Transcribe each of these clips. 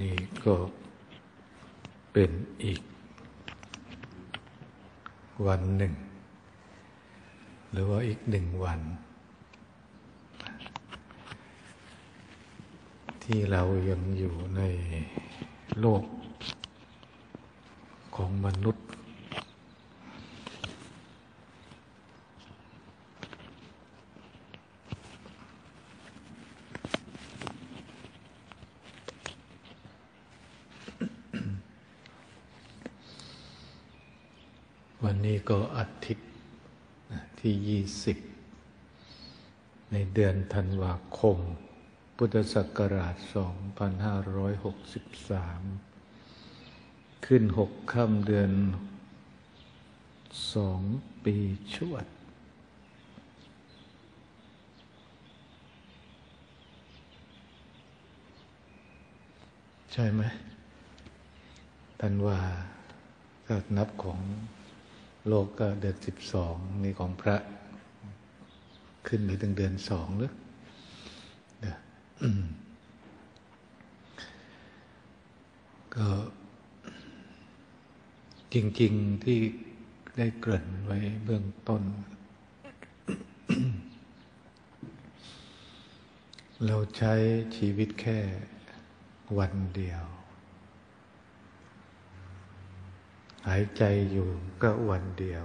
นี่ก็เป็นอีกวันหนึ่ง หรือว่าอีกหนึ่งวัน ที่เรายังอยู่ในโลกของมนุษย์วันนี้ ก็อาทิตย์ที่ยี่สิบในเดือนธันวาคม พุทธศักราช 2563 ขึ้นหกค่ำเดือนสองปีชวด ใช่ไหมธันวาก็นับของ โลกก็เดือนสิบสองนี่ของพระ ขึ้นไปถึงเดือนสองหรือก็จริง ๆที่ได้เกริ่นไว้เบื้องต้น เราใช้ชีวิตแค่วันเดียว หายใจอยู่ก็วันเดียว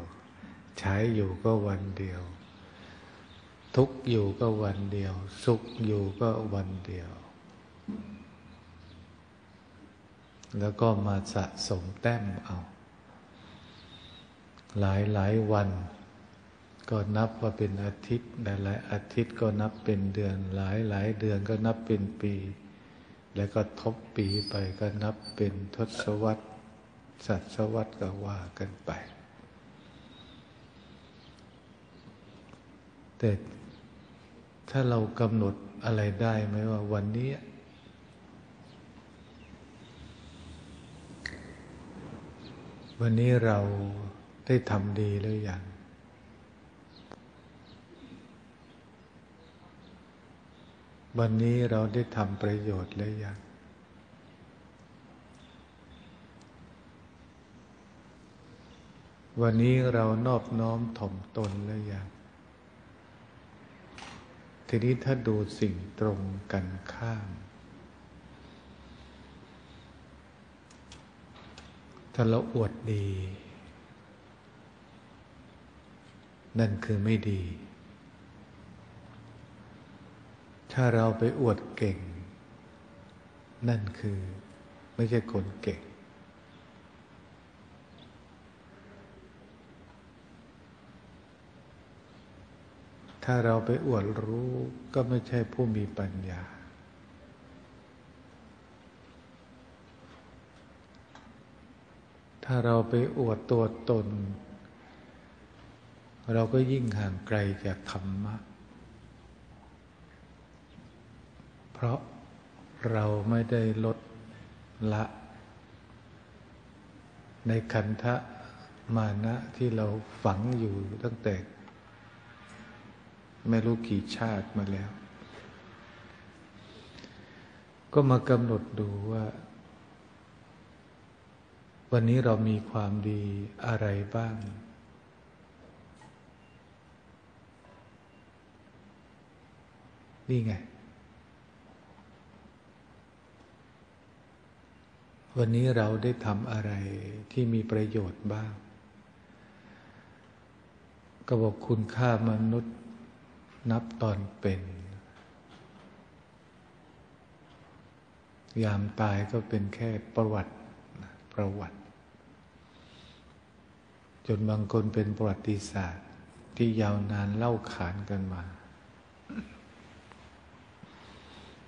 ใช้อยู่ก็วันเดียว ทุกอยู่ก็วันเดียว สุขอยู่ก็วันเดียว แล้วก็มาสะสมแต้มเอา หลายหลายวัน ก็นับว่าเป็นอาทิตย์หลายหลายอาทิตย์ก็นับเป็นเดือน หลายหลายเดือนก็นับเป็นปี แล้วก็ทบปีไปก็นับเป็นทศวรรษ สัตวัตก็ว่ากันไป แต่ถ้าเรากำหนดอะไรได้ไหมว่าวันนี้ วันนี้เราได้ทำดีหรือยังวันนี้เราได้ทำประโยชน์หรือยัง วันนี้เรานอบน้อมถ่อมตนแล้วยังทีนี้ถ้าดูสิ่งตรงกันข้าม ถ้าเราอวดดี นั่นคือไม่ดี ถ้าเราไปอวดเก่ง นั่นคือไม่ใช่คนเก่ง ถ้าเราไปอวดรู้ก็ไม่ใช่ผู้มีปัญญา ถ้าเราไปอวดตัวตน เราก็ยิ่งห่างไกลจากธรรมะ เพราะเราไม่ได้ลดละ ในขันธะมานะที่เราฝังอยู่ตั้งแต่ ไม่รู้กี่ชาติมาแล้ว ก็มากำหนดดูว่า วันนี้เรามีความดีอะไรบ้าง นี่ไง วันนี้เราได้ทำอะไรที่มีประโยชน์บ้างก็บอกคุณค่ามนุษย์ นับตอนเป็น ยามตายก็เป็นแค่ประวัติประวัติ จนบางคนเป็นประวัติศาสตร์ที่ยาวนานเล่าขานกันมา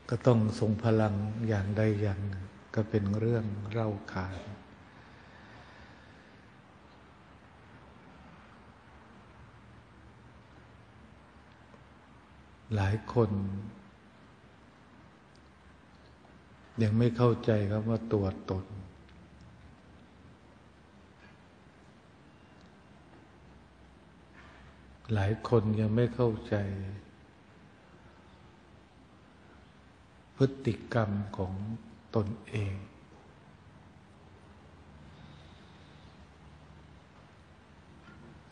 ก็ต้องทรงพลังอย่างใดอย่างหนึ่งก็เป็นเรื่องเล่าขาน หลายคน ยังไม่เข้าใจครับว่าตัวตน หลายคนยังไม่เข้าใจ พฤติกรรมของตนเอง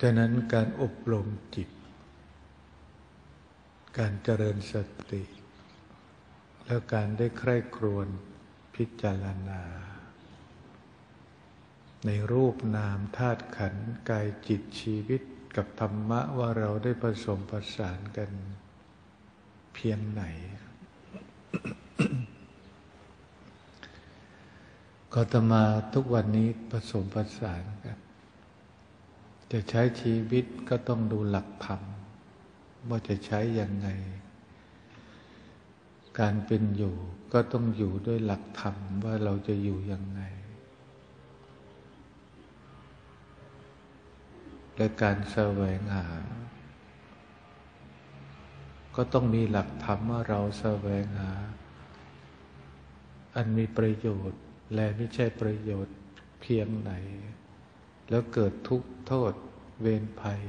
ฉะนั้นการอบรมจิต การเจริญสติ แล้วการได้ใคร่ครวญพิจารณา ในรูปนามธาตุขันธ์กายจิตชีวิตกับธรรมะว่าเราได้ผสมผสานกันเพียงไหน ก็ตมาทุกวันนี้ผสมผสานกัน จะใช้ชีวิตก็ต้องดูหลักธรรม ว่าจะใช้ยังไง การเป็นอยู่ก็ต้องอยู่ด้วยหลักธรรมว่าเราจะอยู่ยังไง และการแสวงหา ก็ต้องมีหลักธรรมว่าเราแสวงหา อันมีประโยชน์และไม่ใช่ประโยชน์เพียงไหน แล้วเกิดทุกข์โทษเวรภัย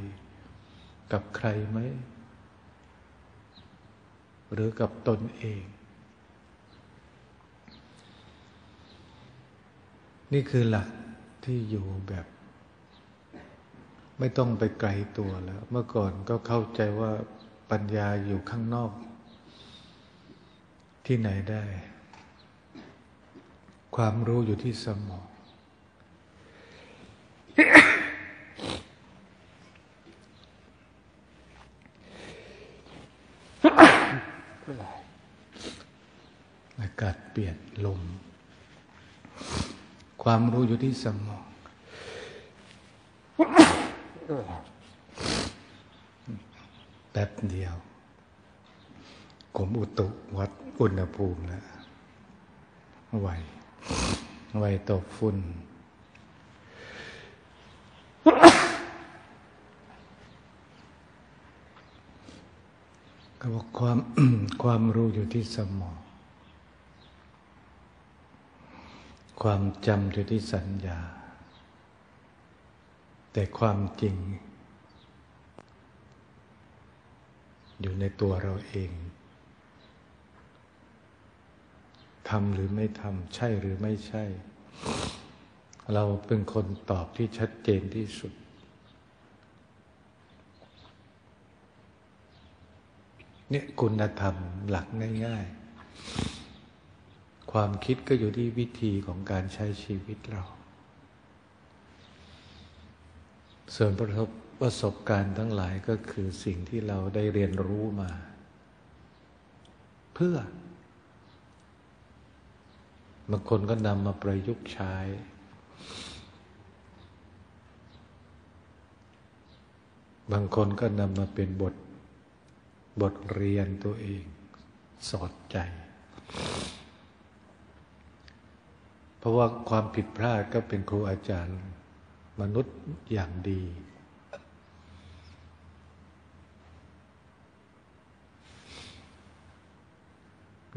กับใครไหม หรือกับตนเอง นี่คือหลักที่อยู่แบบ ไม่ต้องไปไกลตัวแล้ว เมื่อก่อนก็เข้าใจว่าปัญญาอยู่ข้างนอก ที่ไหนได้ ความรู้อยู่ที่สมอง อากาศเปลี่ยนลม ความรู้อยู่ที่สมอง แป๊บเดียวกรมอุตุวัดอุณหภูมิแล้วไวไวตกฝุ่น ก็บอกความความรู้อยู่ที่สมอง ความจำอยู่ที่สัญญา แต่ความจริง อยู่ในตัวเราเองทำหรือไม่ทำใช่หรือไม่ใช่ เราเป็นคนตอบที่ชัดเจนที่สุด เนี่ยคุณธรรมหลักง่ายๆ ความคิดก็อยู่ที่วิธีของการใช้ชีวิตเรา ส่วนประสบประสบการณ์ทั้งหลายก็คือสิ่งที่เราได้เรียนรู้มา เพื่อบางคนก็นำมาประยุกต์ใช้ บางคนก็นำมาเป็นบท บทเรียนตัวเอง สอดใจ เพราะว่าความผิดพลาดก็เป็นครูอาจารย์ มนุษย์อย่างดี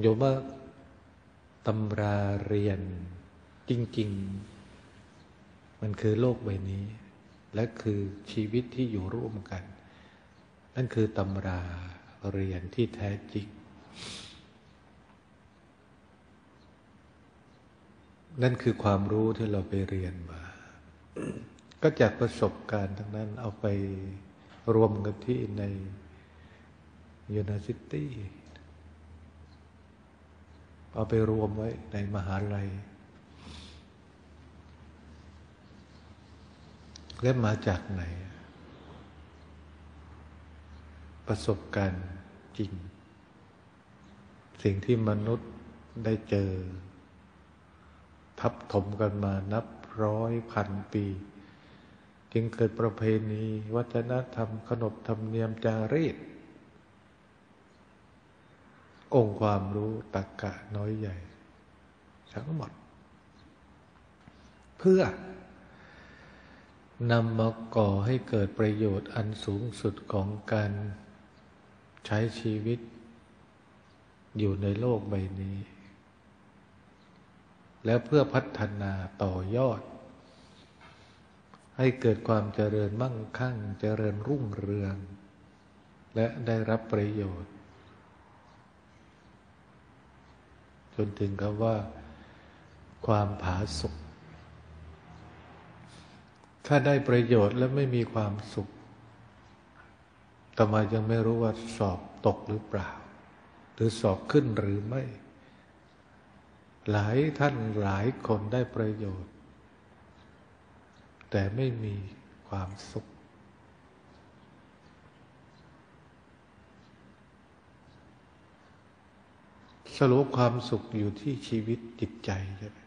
โยมว่าตำราเรียนจริง ๆ มันคือโลกใบนี้ และคือชีวิตที่อยู่ร่วมกัน นั่นคือตำรา เรียนที่แท้จริง นั่นคือความรู้ที่เราไปเรียนมา ก็จากประสบการณ์ทั้งนั้นเอาไปรวมกันที่ในยูนิซิตี้เอาไปรวมไว้ในมหาลัย และมาจากไหน ประสบการณ์จริง สิ่งที่มนุษย์ได้เจอ ทับถมกันมานับร้อยพันปี จึงเกิดประเพณี วัฒนธรรม ขนบธรรมเนียมจารีตองค์ความรู้ตักกะน้อยใหญ่ ทั้งหมด เพื่อนำมาก่อให้เกิดประโยชน์อันสูงสุดของการ ใช้ชีวิตอยู่ในโลกใบนี้ แล้วเพื่อพัฒนาต่อยอด ให้เกิดความเจริญมั่งคั่ง เจริญรุ่งเรือง และได้รับประโยชน์ จนถึงกับว่า ความผาสุกถ้าได้ประโยชน์และไม่มีความสุข ทำไมยังไม่รู้ว่าสอบตกหรือเปล่า หรือสอบขึ้นหรือไม่ หลายท่านหลายคนได้ประโยชน์ แต่ไม่มีความสุข สรุปความสุขอยู่ที่ชีวิตจิตใจใช่ไหม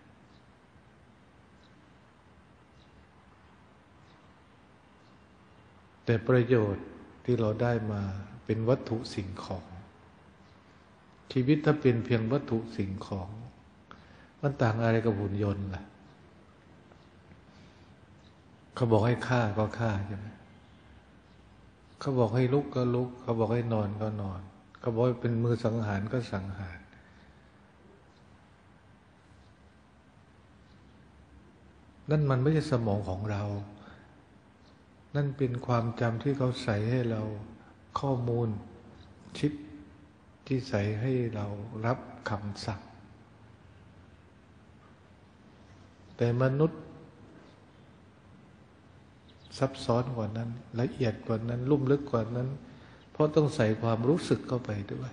แต่ประโยชน์ ที่เราได้มาเป็นวัตถุสิ่งของ ชีวิตถ้าเป็นเพียงวัตถุสิ่งของ มันต่างอะไรกับหุ่นยนต์ล่ะเขาบอกให้ฆ่าก็ฆ่าใช่ไหมเขาบอกให้ลุกก็ลุก เขาบอกให้นอนก็นอน เขาบอกให้เป็นมือสังหารก็สังหาร นั่นมันไม่ใช่สมองของเรา นั่นเป็นความจำที่เขาใส่ให้เราข้อมูลชิปที่ใส่ให้เรารับคำสั่ง แต่มนุษย์ ซับซ้อนกว่านั้น ละเอียดกว่านั้น ลุ่มลึกกว่านั้น เพราะต้องใส่ความรู้สึกเข้าไปด้วย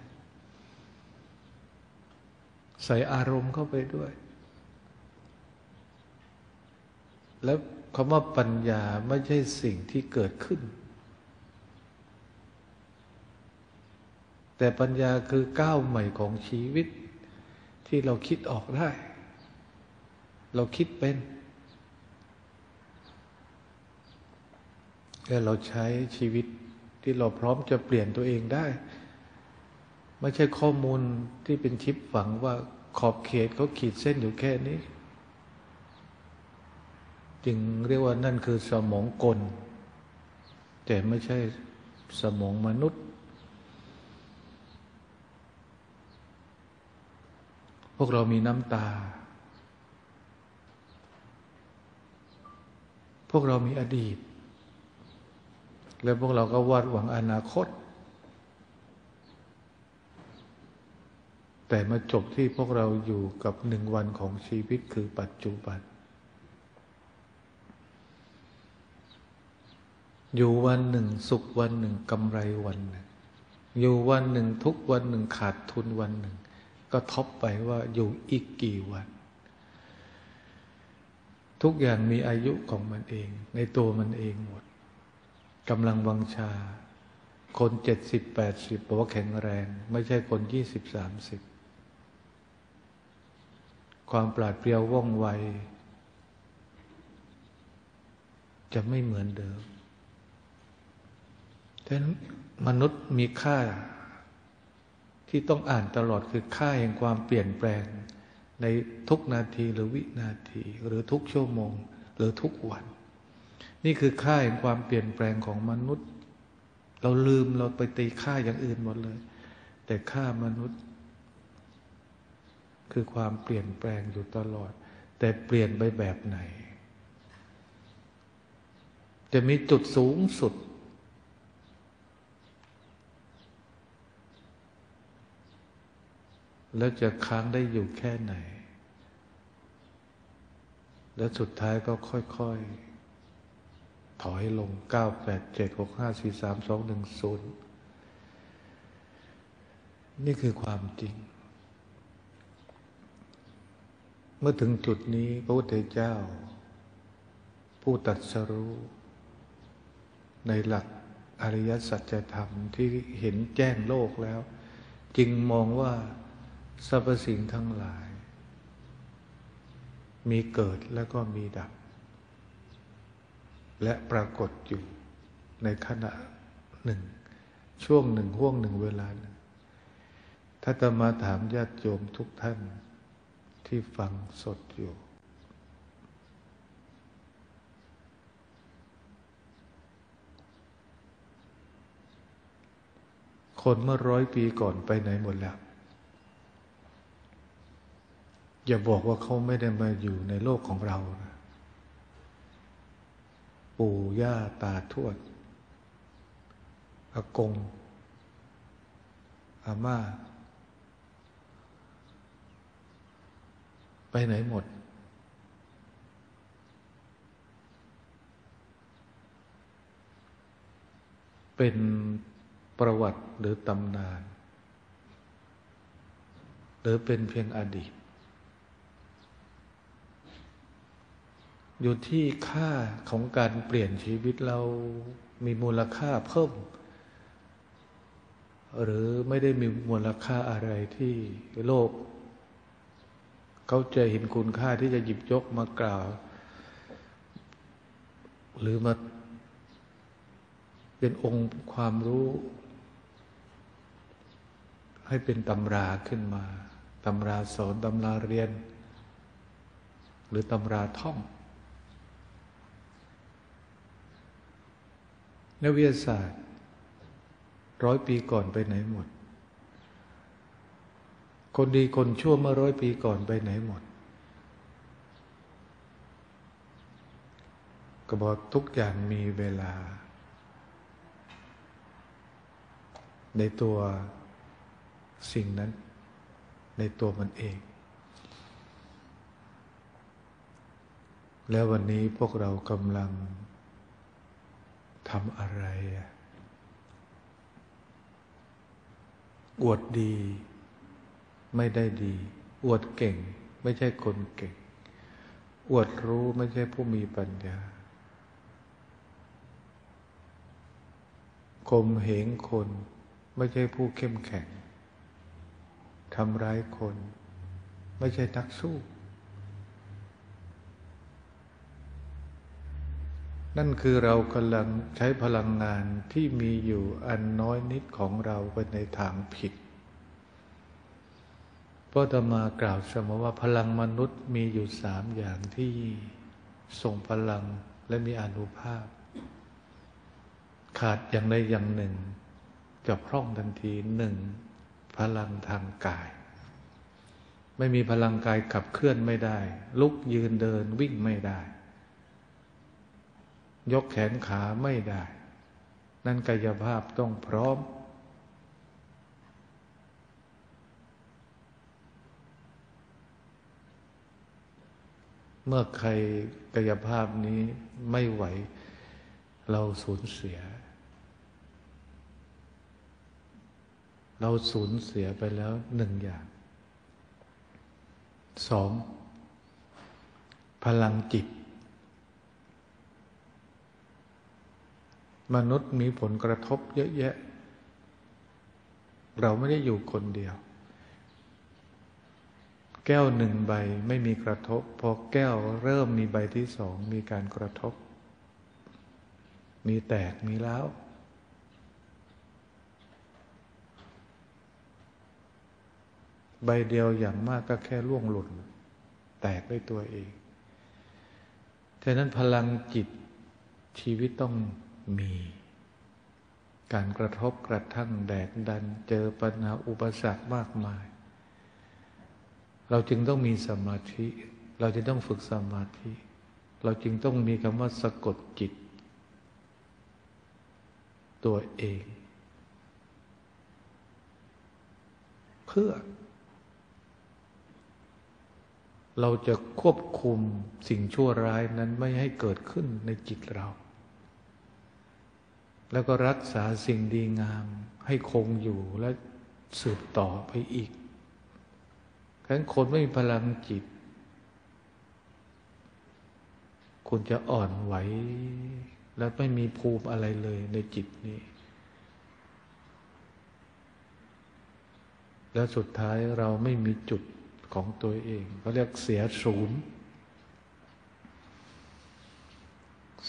ใส่อารมณ์เข้าไปด้วย แล้ว คำว่าปัญญาไม่ใช่สิ่งที่เกิดขึ้น แต่ปัญญาคือก้าวใหม่ของชีวิต ที่เราคิดออกได้ เราคิดเป็น และเราใช้ชีวิตที่เราพร้อมจะเปลี่ยนตัวเองได้ ไม่ใช่ข้อมูลที่เป็นชิปฝังว่าขอบเขตเขาขีดเส้นอยู่แค่นี้ จึงเรียกว่านั่นคือสมองกล แต่ไม่ใช่สมองมนุษย์ พวกเรามีน้ำตา พวกเรามีอดีต และพวกเราก็วาดหวังอนาคต แต่มาจบที่พวกเราอยู่กับหนึ่งวันของชีวิตคือปัจจุบัน อยู่วันหนึ่ง สุขวันหนึ่งกำไรวันหนึ่งอยู่วันหนึ่งทุกวันหนึ่งขาดทุนวันหนึ่ง ก็ทบไปว่าอยู่อีกกี่วัน ทุกอย่างมีอายุของมันเอง ในตัวมันเองหมดกำลังวังชา คนเจ็ดสิบแปดสิบบอกว่าแข็งแรง ไม่ใช่คนยี่สิบสามสิบความปราดเปรียวว่องไว จะไม่เหมือนเดิม ฉะนั้นมนุษย์มีค่า ที่ต้องอ่านตลอดคือค่าแห่งความเปลี่ยนแปลง ในทุกนาทีหรือวินาที หรือทุกชั่วโมง หรือทุกวัน นี่คือค่าแห่งความเปลี่ยนแปลงของมนุษย์ เราลืมเราไปตีค่าอย่างอื่นหมดเลย แต่ค่ามนุษย์ คือความเปลี่ยนแปลงอยู่ตลอด แต่เปลี่ยนไปแบบไหน จะมีจุดสูงสุด แล้วจะค้างได้อยู่แค่ไหน แล้วสุดท้ายก็ค่อยๆ ถอยลง 9 8 7 6 5 4 3 2 1 0 นี่คือความจริง เมื่อถึงจุดนี้พระพุทธเจ้า ผู้ตัดสรู้ในหลักอริยสัจธรรมที่เห็นแจ้งโลกแล้ว จึงมองว่า สรรพสิ่งทั้งหลาย มีเกิดแล้วก็มีดับ และปรากฏอยู่ในขณะหนึ่ง ช่วงหนึ่งห่วงหนึ่งเวลาหนึ่งถ้าจะมาถามญาติโยมทุกท่านที่ฟังสดอยู่ คนเมื่อร้อยปีก่อนไปไหนหมดแล้ว อย่าบอกว่าเขาไม่ได้มาอยู่ในโลกของเรา ปู่ย่าตาทวดอากง อาม่า ไปไหนหมด เป็นประวัติหรือตำนาน หรือเป็นเพียงอดีต อยู่ที่ค่าของการเปลี่ยนชีวิตเรามีมูลค่าเพิ่ม หรือไม่ได้มีมูลค่าอะไรที่โลก เขาจะเห็นคุณค่าที่จะหยิบยกมากล่าว หรือมาเป็นองค์ความรู้ ให้เป็นตำราขึ้นมา ตำราสอน ตำราเรียน หรือตำราท่อง นักวิทยาศาสตร์ร้อยปีก่อนไปไหนหมด คนดีคนชั่วเมื่อร้อยปีก่อนไปไหนหมด ก็บอกทุกอย่างมีเวลา ในตัวสิ่งนั้น ในตัวมันเอง แล้ววันนี้พวกเรากำลัง ทำอะไรอวดดี ไม่ได้ดี อวดเก่ง ไม่ใช่คนเก่ง อวดรู้ไม่ใช่ผู้มีปัญญาคมเหงคน ไม่ใช่ผู้เข้มแข็งทำร้ายคน ไม่ใช่นักสู้ นั่นคือเรากำลังใช้พลังงานที่มีอยู่อันน้อยนิดของเราไปในทางผิดเพราะธรรมากล่าวเสมอว่าพลังมนุษย์มีอยู่สามอย่างที่ส่งพลังและมีอนุภาพ ขาดอย่างใดอย่างหนึ่ง จะพร่องทันทีหนึ่งพลังทางกาย ไม่มีพลังกายขับเคลื่อนไม่ได้ ลุกยืนเดินวิ่งไม่ได้ ยกแขนขาไม่ได้ นั่นกายภาพต้องพร้อม เมื่อใครกายภาพนี้ไม่ไหว เราสูญเสีย เราสูญเสียไปแล้วหนึ่งอย่างสองพลังจิต มนุษย์มีผลกระทบเยอะแยะ เราไม่ได้อยู่คนเดียว แก้วหนึ่งใบไม่มีกระทบ พอแก้วเริ่มมีใบที่สองมีการกระทบ มีแตกมีแล้ว ใบเดียวอย่างมากก็แค่ล่วงหล่น แตกด้วยตัวเอง ฉะนั้นพลังจิตชีวิตต้อง มี การกระทบกระทั่งแดกดันเจอปัญหาอุปสรรคมากมาย เราจึงต้องมีสมาธิ เราจะต้องฝึกสมาธิ เราจึงต้องมีคำว่าสะกดจิต ตัวเอง เพื่อเราจะควบคุมสิ่งชั่วร้ายนั้นไม่ให้เกิดขึ้นในจิตเรา แล้วก็รักษาสิ่งดีงามให้คงอยู่และสืบต่อไปอีกฉะนั้นคนไม่มีพลังจิต คุณจะอ่อนไหว และไม่มีภูมิอะไรเลยในจิตนี้ แล้วสุดท้ายเราไม่มีจุดของตัวเองเขาเรียกเสียศูนย์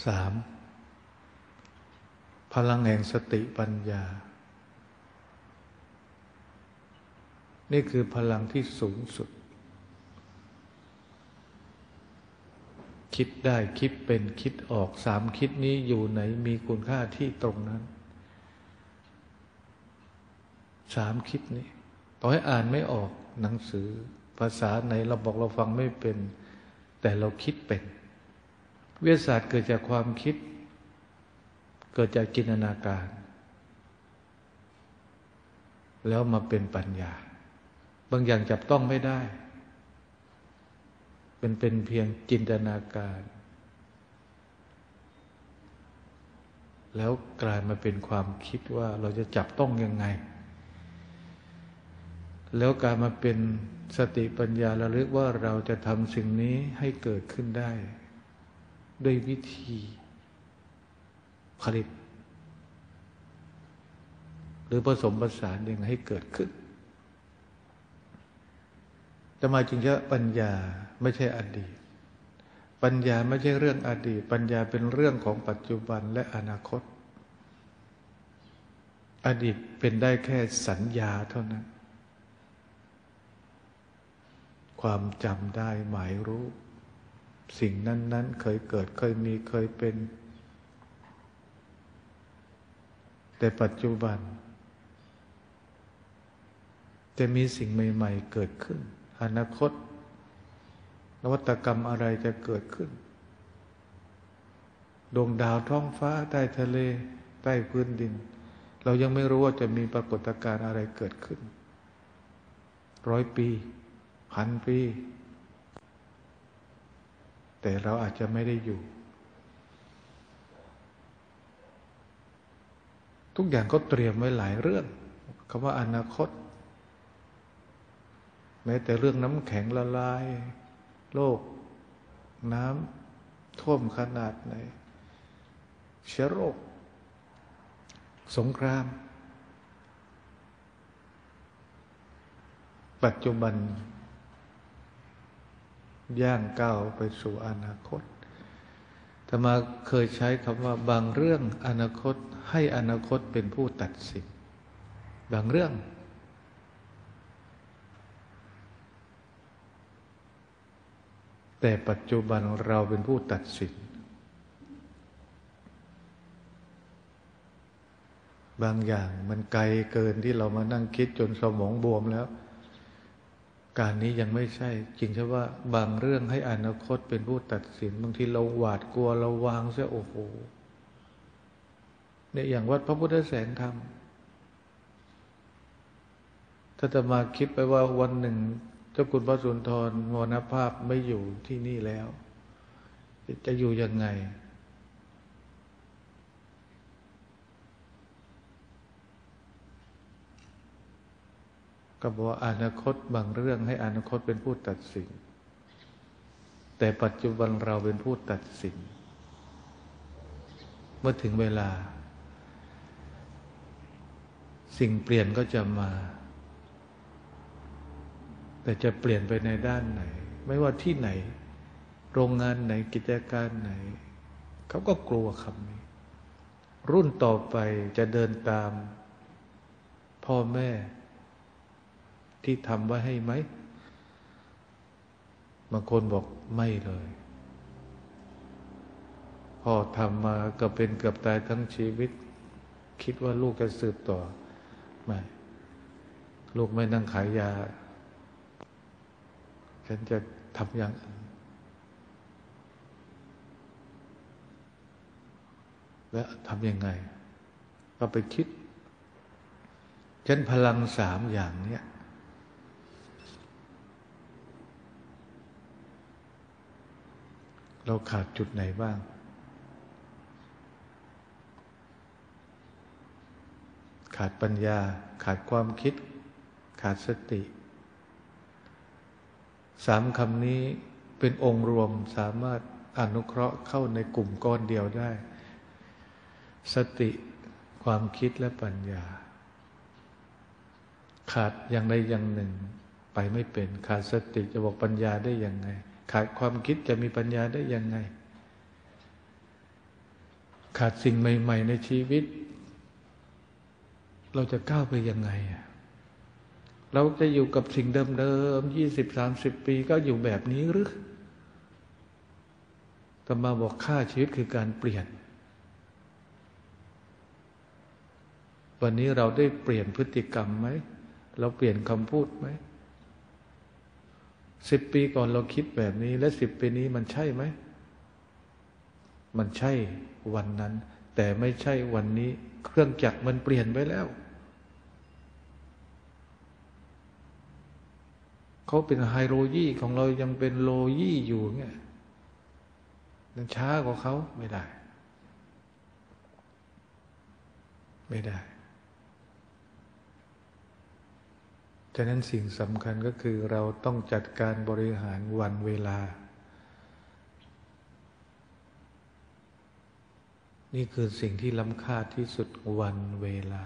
สาม ลังแห่งสติปัญญา นี่คือพลังที่สูงสุด คิดได้คิดเป็นคิดออกสามคิดนี้อยู่ไหนมีคุณค่าที่ตรงนั้น สามคิดนี้ ต่อให้อ่านไม่ออกหนังสือ ภาษาไหนเราบอกเราฟังไม่เป็น แต่เราคิดเป็น วิทยาศาสตร์เกิดจากความคิด กิดจากจินตนาการ แล้วมาเป็นปัญญา บางอย่างจับต้องไม่ได้ เป็นเป็นเพียงจินตนาการ แล้วกลายมาเป็นความคิดว่าเราจะจับต้องยังไง แล้วกลายมาเป็นสติปัญญาระลึกว่าเราจะทำสิ่งนี้ให้เกิดขึ้นได้ ด้วยวิธี ผลิต หรือผสมผสานยังไงให้เกิดขึ้นจะมาจริงจะปัญญาไม่ใช่อดีต ปัญญาไม่ใช่เรื่องอดีต ปัญญาเป็นเรื่องของปัจจุบันและอนาคต อดีตเป็นได้แค่สัญญาเท่านั้น ความจำได้หมายรู้ สิ่งนั้น ๆ เคยเกิดเคยมีเคยเป็น แต่ปัจจุบัน จะมีสิ่งใหม่ ๆ เกิดขึ้น อนาคต นวัตกรรมอะไรจะเกิดขึ้น ดวงดาวท้องฟ้าใต้ทะเล ใต้พื้นดิน เรายังไม่รู้ว่าจะมีปรากฏการณ์อะไรเกิดขึ้น ร้อยปี พันปี แต่เราอาจจะไม่ได้อยู่ ทุกอย่างก็เตรียมไว้หลายเรื่องคำว่าอนาคต แม้แต่เรื่องน้ำแข็งละลาย โลก น้ำท่วมขนาดไหนเชื้อโรค สงคราม ปัจจุบัน ย่างก้าวไปสู่อนาคตธรรมาเคยใช้คำว่าบางเรื่องอนาคต ให้อนาคตเป็นผู้ตัดสินบางเรื่อง แต่ปัจจุบันเราเป็นผู้ตัดสิน บางอย่างมันไกลเกินที่เรามานั่งคิดจนสมองบวมแล้ว การนี้ยังไม่ใช่ จริงใช่ว่า บางเรื่องให้อนาคตเป็นผู้ตัดสิน บางทีเราหวาดกลัวเราวางเสียโอ้โห เนี่ยอย่างวัดพระพุทธแสงธรรมถ้าจะมาคิดไปว่าวันหนึ่ง เจ้าคุณพระสุนทรมรณภาพไม่อยู่ที่นี่แล้ว จะอยู่ยังไง ก็บอกว่าอนาคตบางเรื่องให้อนาคตเป็นผู้ตัดสิน แต่ปัจจุบันเราเป็นผู้ตัดสิน เมื่อถึงเวลา สิ่งเปลี่ยนก็จะมา แต่จะเปลี่ยนไปในด้านไหน ไม่ว่าที่ไหน โรงงานไหนกิจการไหน เขาก็กลัวคำนี้ รุ่นต่อไปจะเดินตาม พ่อแม่ ที่ทำไว้ให้ไหมบางคนบอกไม่เลยพ่อทำมาก็เป็นเกือบตายทั้งชีวิต คิดว่าลูกจะสืบต่อ ไม่ลูกไม่นั่งขายยา ฉันจะทำอย่างและทำยังไง ก็ไปคิด ฉันพลังสามอย่างเนี้ยเราขาดจุดไหนบ้าง ขาดปัญญา ขาดความคิด ขาดสติสามคำนี้เป็นองค์รวมสามารถอนุเคราะห์เข้าในกลุ่มก้อนเดียวได้ สติความคิดและปัญญา ขาดอย่างใดอย่างหนึ่ง ไปไม่เป็น ขาดสติจะบอกปัญญาได้ยังไง ขาดความคิดจะมีปัญญาได้ยังไง ขาดสิ่งใหม่ ๆ ในชีวิต เราจะก้าวไปยังไง เราจะอยู่กับสิ่งเดิมๆยี่สิบสามสิบปีก็อยู่แบบนี้หรือตมาบอกค่าชีวิตคือการเปลี่ยน วันนี้เราได้เปลี่ยนพฤติกรรมไหม เราเปลี่ยนคำพูดไหมสิบปีก่อนเราคิดแบบนี้ และสิบปีนี้มันใช่ไหม มันใช่วันนั้น แต่ไม่ใช่วันนี้ เครื่องจักรมันเปลี่ยนไปแล้ว เขาเป็นไฮโลยี่ของเรายังเป็นโลยี่อยู่เงี้ยยังช้ากว่าเขาไม่ได้ ไม่ได้ฉะนั้นสิ่งสำคัญก็คือเราต้องจัดการบริหารวันเวลา นี่คือสิ่งที่ล้ำค่าที่สุดวันเวลา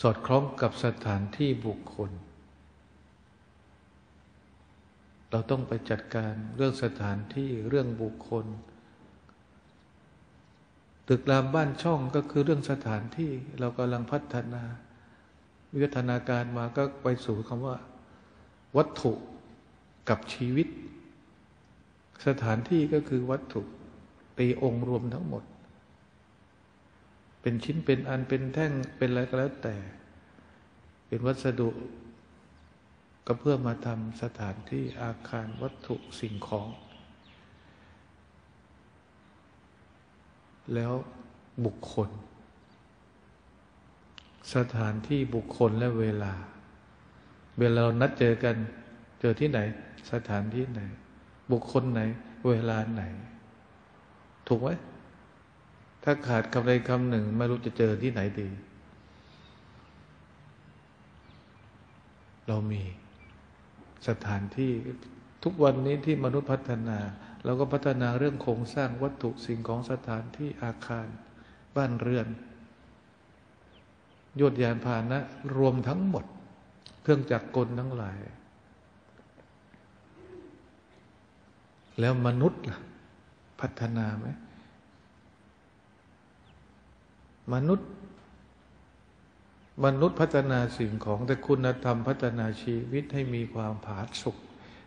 สอดคล้องกับสถานที่บุคคล เราต้องไปจัดการเรื่องสถานที่เรื่องบุคคล ตึกรามบ้านช่องก็คือเรื่องสถานที่เรากำลังพัฒนาวิวัฒนาการมาก็ไปสู่คำว่า วัตถุกับชีวิต สถานที่ก็คือวัตถุ ตีองค์รวมทั้งหมด เป็นชิ้นเป็นอันเป็นแท่งเป็นอะไรก็แล้วแต่ เป็นวัสดุก็เพื่อมาทำสถานที่อาคารวัตถุสิ่งของ แล้วบุคคล สถานที่บุคคลและเวลา เวลาเรานัดเจอกัน เจอที่ไหน สถานที่ไหน บุคคลไหน เวลาไหน ถูกไหมถ้าขาดคำใดคำหนึ่ง ไม่รู้จะเจอที่ไหนดี เรามีสถานที่ทุกวันนี้ที่มนุษย์พัฒนาเราก็พัฒนาเรื่องโครงสร้างวัตถุสิ่งของสถานที่อาคาร บ้านเรือนยวดยานพาหนะ รวมทั้งหมด เครื่องจักรกลทั้งหลาย แล้วมนุษย์ล่ะ พัฒนาไหมมนุษย์ มนุษย์พัฒนาสิ่งของแต่คุณธรรมพัฒนาชีวิตให้มีความผาสุก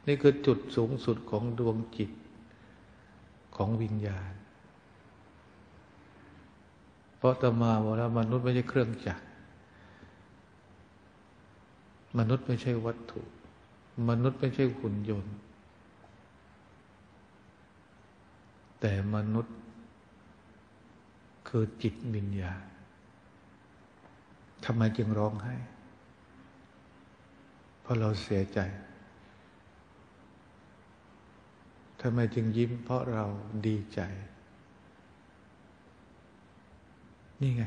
นี่คือจุดสูงสุดของดวงจิตของวิญญาณ เพราะตมาบอกแล้วมนุษย์ไม่ใช่เครื่องจักร มนุษย์ไม่ใช่วัตถุ มนุษย์ไม่ใช่หุ่นยนต์ แต่มนุษย์ คือจิตวิญญาณทำไมจึงร้องไห้ เพราะเราเสียใจทำไมจึงยิ้มเพราะเราดีใจ นี่ไง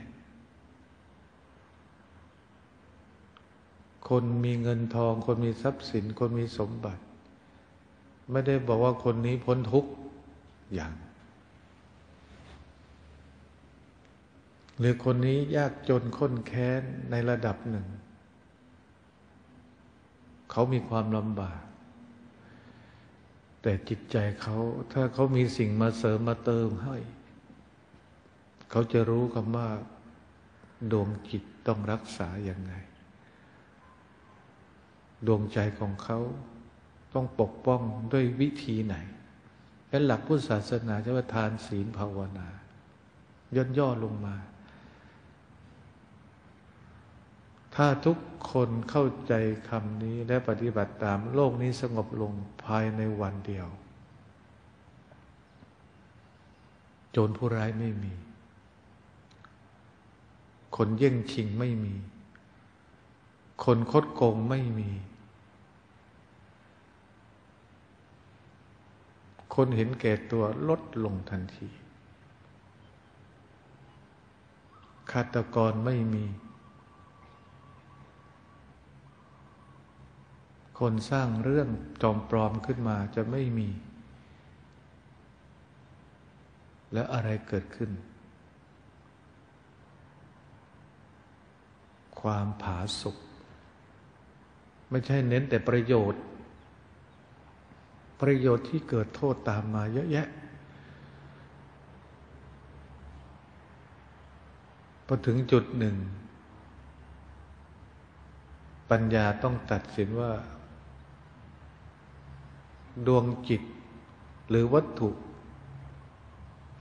คนมีเงินทอง คนมีทรัพย์สิน คนมีสมบัติ ไม่ได้บอกว่าคนนี้พ้นทุก อย่าง หรือคนนี้ยากจนข้นแค้นในระดับหนึ่ง เขามีความลำบาก แต่จิตใจเขาถ้าเขามีสิ่งมาเสริมมาเติมให้ เขาจะรู้คำว่าดวงจิตต้องรักษาอย่างไง ดวงใจของเขาต้องปกป้องด้วยวิธีไหน และหลักพุทธศาสนาจะว่าทานศีลภาวนา ย่นย่อลงมา ถ้าทุกคนเข้าใจคำนี้และปฏิบัติตามโลกนี้สงบลงภายในวันเดียว โจรผู้ร้ายไม่มี คนเย่งชิงไม่มี คนคดโกงไม่มี คนเห็นแก่ตัวลดลงทันทีฆาตกรไม่มี คนสร้างเรื่องจอมปลอมขึ้นมาจะไม่มี แล้วอะไรเกิดขึ้น ความผาสุกไม่ใช่เน้นแต่ประโยชน์ ประโยชน์ที่เกิดโทษตามมาเยอะแยะพอถึงจุดหนึ่ง ปัญญาต้องตัดสินว่า ดวงจิต หรือวัตถุ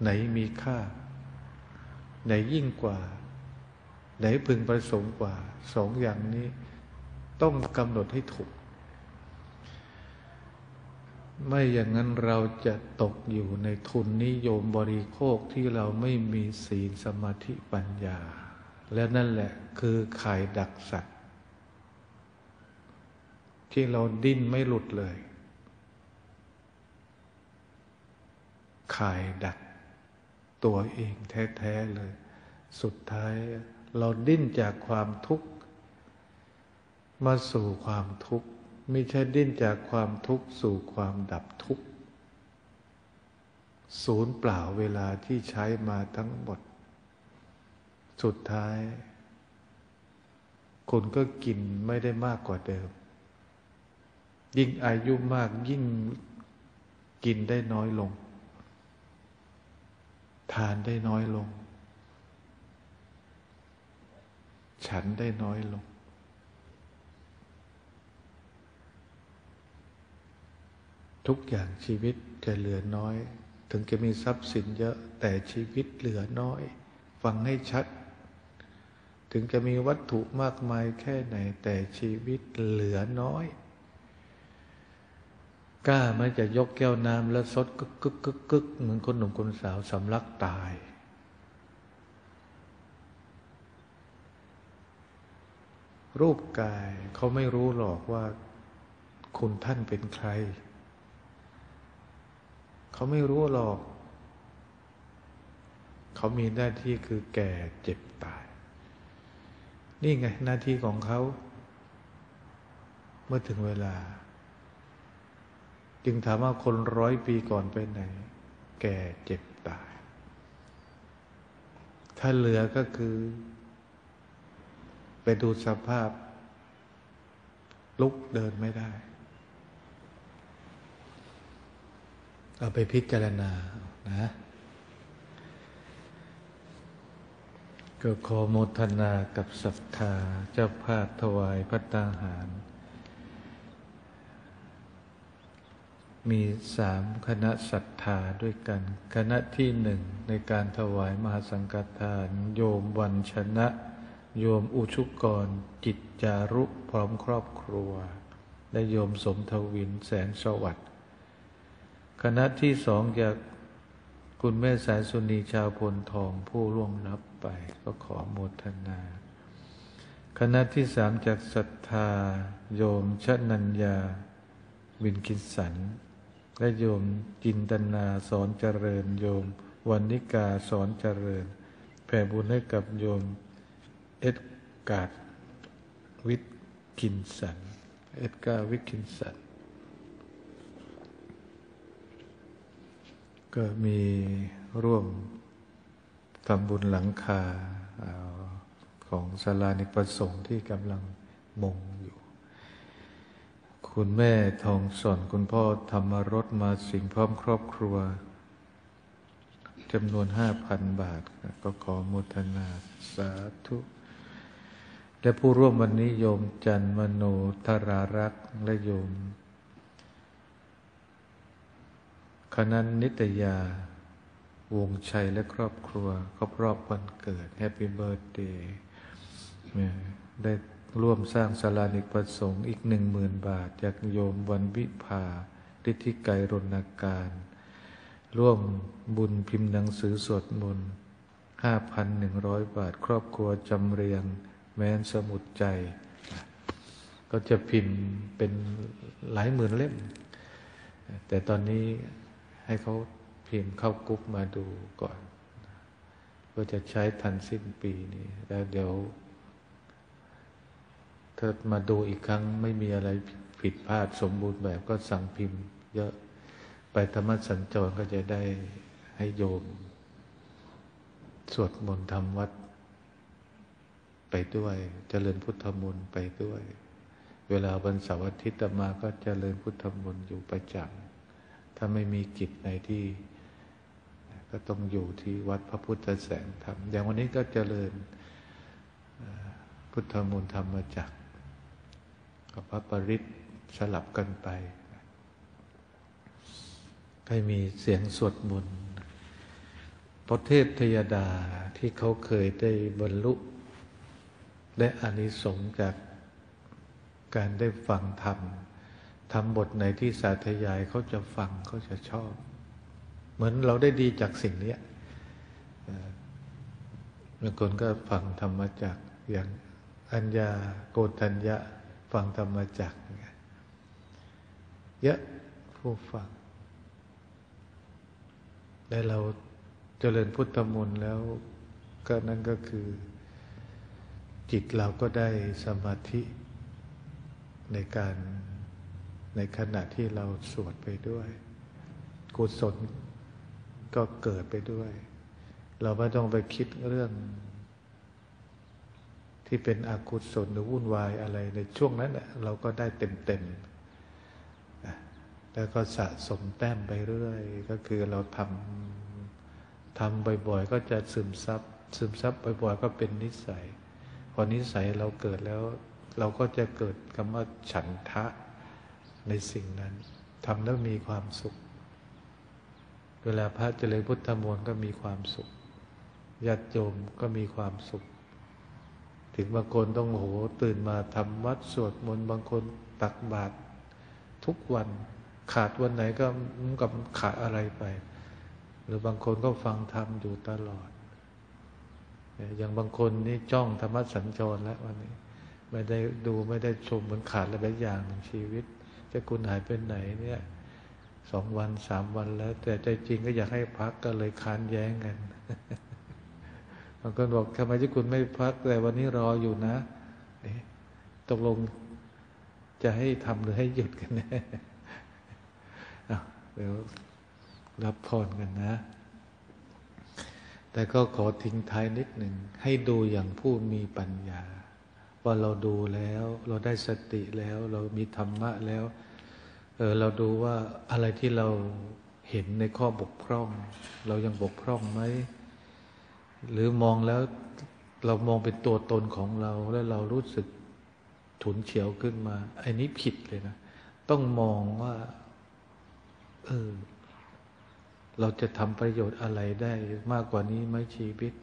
ไหนมีค่า ไหนยิ่งกว่า ไหนพึงประสงค์กว่า สองอย่างนี้ ต้องกำหนดให้ถูก ไม่อย่างนั้นเราจะตกอยู่ในทุนนิยมบริโภคที่เราไม่มีศีลสมาธิปัญญา และนั่นแหละคือไขายดักสัตว์ ที่เราดิ้นไม่หลุดเลยไข่ดักตัวเองแท้ๆเลย สุดท้ายเราดิ้นจากความทุกข์ มาสู่ความทุกข์ ไม่ใช่ดิ้นจากความทุกข์สู่ความดับทุกข์ศูนย์เปล่าเวลาที่ใช้มาทั้งหมด สุดท้ายคุณก็กินไม่ได้มากกว่าเดิม ยิ่งอายุมากยิ่งกินได้น้อยลง ทานได้น้อยลง ฉันได้น้อยลง ทุกอย่างชีวิตจะเหลือน้อย ถึงจะมีทรัพย์สินเยอะแต่ชีวิตเหลือน้อย ฟังให้ชัด ถึงจะมีวัตถุมากมายแค่ไหน แต่ชีวิตเหลือน้อย กล้าไหมจะยกแก้วน้ำแล้วซดกึกกึกกึกกึกเหมือนคนหนุ่มคนสาวสำลักตายรูปกายเขาไม่รู้หรอกว่าคุณท่านเป็นใคร เขาไม่รู้หรอก เขามีหน้าที่คือแก่เจ็บตาย นี่ไง หน้าที่ของเขา เมื่อถึงเวลา จึงถามว่าคนร้อยปีก่อนไปไหน แก่เจ็บตาย ถ้าเหลือก็คือ ไปดูสภาพ ลุกเดินไม่ได้ เอาไปพิจารณานะก็ขอโมทนากับศรัทธาเจ้าภาพถวายพระตาหาร มีสามคณะศรัทธาด้วยกัน คณะที่หนึ่งในการถวายมหาสังฆทาน โยมวันชนะ โยมอุชุกร จิตจารุพร้อมครอบครัว และโยมสมทวินแสนสวัสดิ์ คณะที่สองจากคุณแม่สายสุนีชาวพลทองผู้ล่วงลับไปก็ขอโมทนา คณะที่สามจากศรัทธา โยมชนัญญา วินกินสัน และโยมจินตนาสอนเจริญ โยมวันนิกาสอนเจริญ แผ่บุญให้กับโยมเอ็ดกาดวิทกินสัน เอ็ดกาวิทกินสัน ก็มีร่วมทำบุญหลังคาของสารานิประสงค์ที่กำลังมงอยู่ คุณแม่ทองสอนคุณพ่อธรรมรถมาสิ่งพร้อมครอบครัวจำนวนห้าพันบาท ก็ขอมุทนาสาธุ และผู้ร่วมวันนี้โยมจันมโนธารารักษ์และโยม คณะนิตยา วงชัยและครอบครัวครบรอบวันเกิดแฮปปี้เบิร์ดเดย์ได้ร่วมสร้างสารานิกประสงค์อีกหนึ่งหมื่นบาท จากโยมวันวิภาฤทธิไกรรณาการ ร่วมบุญพิมพ์หนังสือสวดมนต์ห้าพันหนึ่งร้อยบาท ครอบครัวจำเรียง แม้นสมุดใจ ก็จะพิมพ์เป็นหลายหมื่นเล่ม แต่ตอนนี้ ให้เขาพิมพ์เข้ากรุ๊ปมาดูก่อนก็จะใช้ทันสิ้นปีนี้ แล้วเดี๋ยวถ้ามาดูอีกครั้งไม่มีอะไรผิดพลาดสมบูรณ์แบบก็สั่งพิมพ์ เยอะไปธรรมสัญจรก็จะได้ให้โยม สวดมนต์ทำวัด ไปด้วยจเจริญพุทธมนต์ไปด้วย เวลาวันเสาร์อาทิตย์มาก็จเจริญพุทธมนต์อยู่ประจำ ถ้าไม่มีกิจในที่ก็ต้องอยู่ที่วัดพระพุทธแสงธรรม อย่างวันนี้ก็เจริญพุทธมนต์ธรรมจักรกับพระปริศสลับกันไป ให้มีเสียงสวดมนต์พระเทพทยดาที่เขาเคยได้บรรลุได้อานิสงส์จากการได้ฟังธรรม ทำบทไหนที่สาธยายเขาจะฟังเขาจะชอบ เหมือนเราได้ดีจากสิ่งนี้บางคนก็ฟังธรรมจากอย่างอัญญาโกฏัญญาฟังธรรมจักเยอะผู้ฟังและเราเจริญพุทธมนต์แล้วก็นั่นก็คือ จิตเราก็ได้สมาธิในการ ในขณะที่เราสวดไปด้วย กุศลก็เกิดไปด้วย เราไม่ต้องไปคิดเรื่อง ที่เป็นอกุศลหรือวุ่นวายอะไรในช่วงนั้นเราก็ได้เต็มๆแล้วก็สะสมแต้มไปเรื่อย ก็คือเราทำทำบ่อยๆ ก็จะซึมซับซึมซับบ่อยๆ ก็เป็นนิสัย พอนิสัยเราเกิดแล้ว เราก็จะเกิดคำว่าฉันทะ ในสิ่งนั้นทำแล้วมีความสุข เวลาพระเจริญพุทธมนต์ก็มีความสุขญาติโยมก็มีความสุข ถึงบางคนต้องโหตื่นมาทำวัดสวดมนต์บางคนตักบาตรทุกวันขาดวันไหนก็กับขาดอะไรไป หรือบางคนก็ฟังธรรมอยู่ตลอด อย่างบางคนนี่จ้องธรรมสัญจรแล้ววันนี้ ไม่ได้ดูไม่ได้ชมเหมือนขาดอะไรบางอย่างในชีวิต จะคุณหายไปไหนเนี่ยสองวันสามวันแล้ว แต่ใจจริงก็อยากให้พักก็เลยค้านแย้งกันบางคนบอกทำไมที่คุณไม่พักแต่วันนี้รออยู่นะตกลงจะให้ทำหรือให้หยุดกันแน่เดี๋ยวรับพรกันนะ แต่ก็ขอทิ้งท้ายนิดหนึ่ง ให้ดูอย่างผู้มีปัญญา ว่าเราดูแล้ว เราได้สติแล้ว เรามีธรรมะแล้ว เออเราดูว่าอะไรที่เราเห็นในข้อบกพร่อง เรายังบกพร่องไหมหรือมองแล้วเรามองเป็นตัวตนของเราแล้วเรารู้สึกฉุนเฉียวขึ้นมาไอ้นี้ผิดเลยนะต้องมองว่าเออเราจะทำประโยชน์อะไรได้มากกว่านี้ไหมชีวิต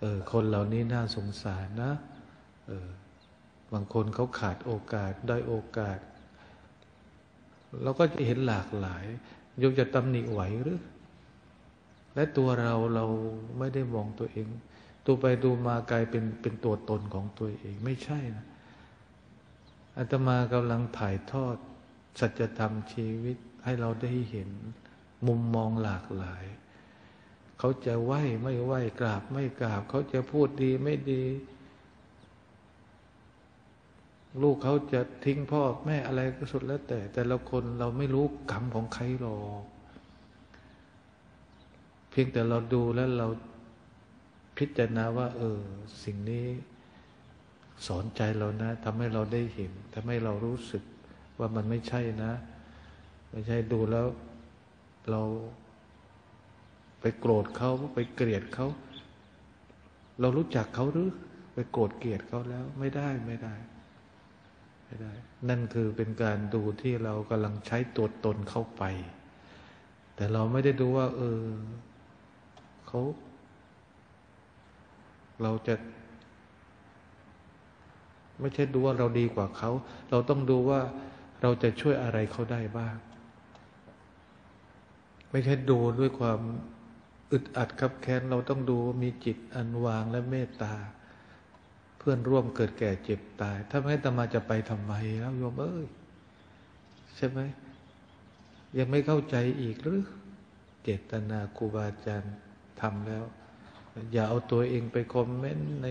เออคนเหล่านี้น่าสงสารนะเออบางคนเขาขาดโอกาสได้โอกาส เราก็จะเห็นหลากหลายยกจะตำหนิไหวหรือ และตัวเราเราไม่ได้มองตัวเอง ตัวไปดูมากลายเป็นเป็นตัวตนของตัวเองไม่ใช่นะอาตมากำลังถ่ายทอด สัจธรรมชีวิตให้เราได้เห็น มุมมองหลากหลาย เขาจะไหวไม่ไหวกราบไม่กราบ เขาจะพูดดีไม่ดี ลูกเขาจะทิ้งพ่อแม่อะไรก็สุดแล้วแต่ แต่ละคนเราไม่รู้กรรมของใครหรอกเพียงแต่เราดูแล้วเราพิจารณาว่า เออ สิ่งนี้สอนใจเรานะทำให้เราได้เห็นทำให้เรารู้สึกว่ามันไม่ใช่นะ ไม่ใช่ดูแล้วเราไปโกรธเขาไปเกลียดเขาเรารู้จักเขาหรือ ไปโกรธเกลียดเขาแล้ว ไม่ได้ไม่ได้ ไม่ได้ นั่นคือเป็นการดูที่เรากำลังใช้ตัวตนเข้าไป แต่เราไม่ได้ดูว่า เออเขาเราจะ ไม่ใช่ดูว่าเราดีกว่าเขา เราต้องดูว่าเราจะช่วยอะไรเขาได้บ้าง ไม่ใช่ดูด้วยความอึดอัดขับแค้น เราต้องดูมีจิตอันวางและเมตตา พื่อนร่วมเกิดแก่เจ็บตาย ถ้าไม่ตมาจะไปทำไมแล้วโยมเอ้ยใช่ไหมยังไม่เข้าใจอีกหรือเจตนาครูบาอาจารย์ทำแล้ว อย่าเอาตัวเองไปคอมเมนต์ใน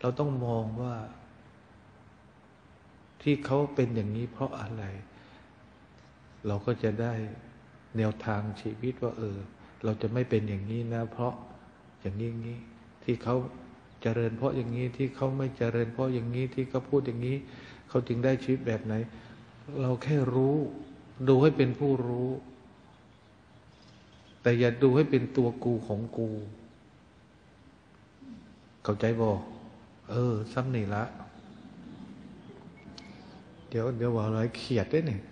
เราต้องมองว่า ที่เขาเป็นอย่างนี้เพราะอะไร เราก็จะได้แนวทางชีวิตว่า เออ เราจะไม่เป็นอย่างนี้นะ เพราะอย่างนี้นี้ที่เขา เจริญ เพราะอย่างนี้ที่เขาไม่เจริญ เพราะอย่างนี้ที่เขาพูดอย่างนี้เขาจึงได้ชีวิตแบบไหน เราแค่รู้ ดูให้เป็นผู้รู้ แต่อย่าดูให้เป็นตัวกูของกู เข้าใจบอเออซ้ำนี่ละ เดี๋ยวเดี๋ยวว่าร้อยเขียดได้เนี่ย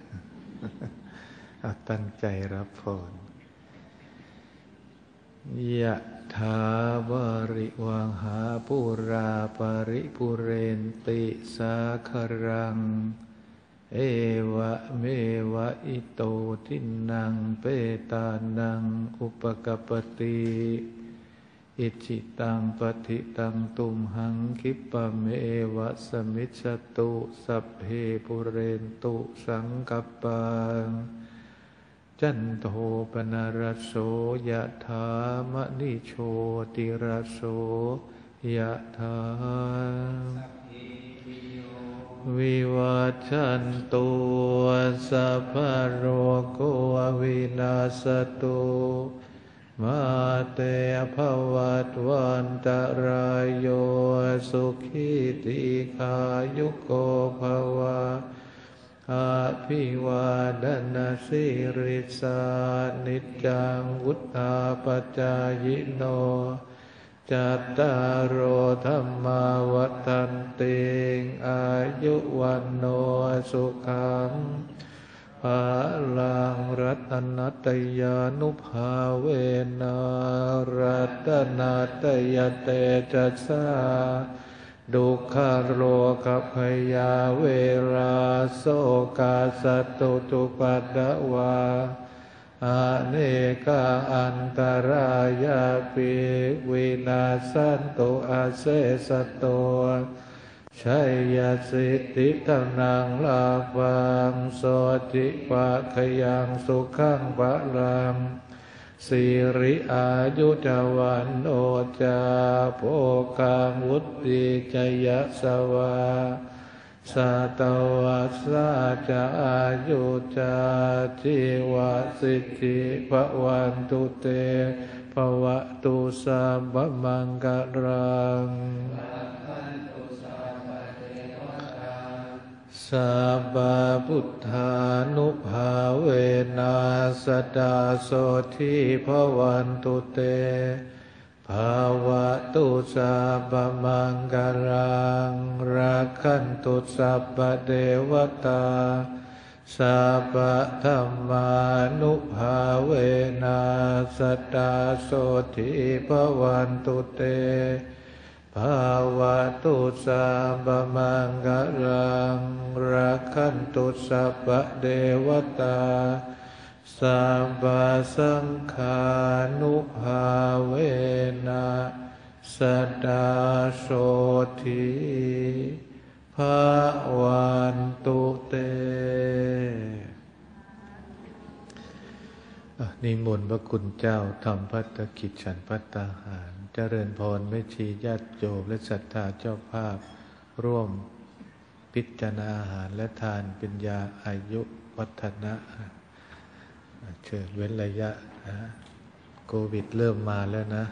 ตั้งใจรับพร ยะถาวริวังหาปุราปริปุเรนติสาครัง เอวะเมวะอิโตทินังเปตานังอุปกปติอิจิตังปฏิตังตุมหังคิปะเมวะสมิจตุสัพเพปุเรนตุสังกปปัง จันโทปนรโสยะถามณิโชติรโสยะถาวิวัชันตุสัพพโรโกวินาสตุมาเตภวัตวันตรายโยสุขีติขายุโกภวะ อาภิวาดนาสิริสานิจังวุฒาปจายโนจัตตารโอธรรมาวัฏันติงอายุวันโนสุขังภาลังรัตนัตยานุภาเวนะรัตนัตยเตจัสสา ดุขโรคพยาเวราโสกาสตุตุปัตวาอเนกาอันตรายาปิวินาสันตุอาเสสตัวชัยยสิทธิธนังลาภังโสติปะขยังสุขังปะลัง สิริอายุจวันโอจาโภกังวุติจยสวาสัตวัสสะจะอายุจาทิวสิทธิภวันตุเตภวะตุสัมบมังกรัง สัพพุทธานุภาเวนัสดาโสทิภวันตุเตภาวะตุสัพมังกรังรักขันตุสัพเดวตาสัพธรรมานุภาเวนัสดาโสทิภวันตุเต ภาวะตุสัพมังกรังรักขันตุสัพเดวตาสัมปสังขานุภาเวนะสดาโสทิภาวันตุเตนิมนต์พระคุณเจ้าทำพัตกิจฉันพัตตาหาร เจริญพรไม่ชีญาติโยมและศรัทธาเจ้าภาพ ร่วมพิจารณาอาหารและทานเป็นยาอายุวัฒนะเชิญเว้นระยะนะโควิดเริ่มมาแล้วนะ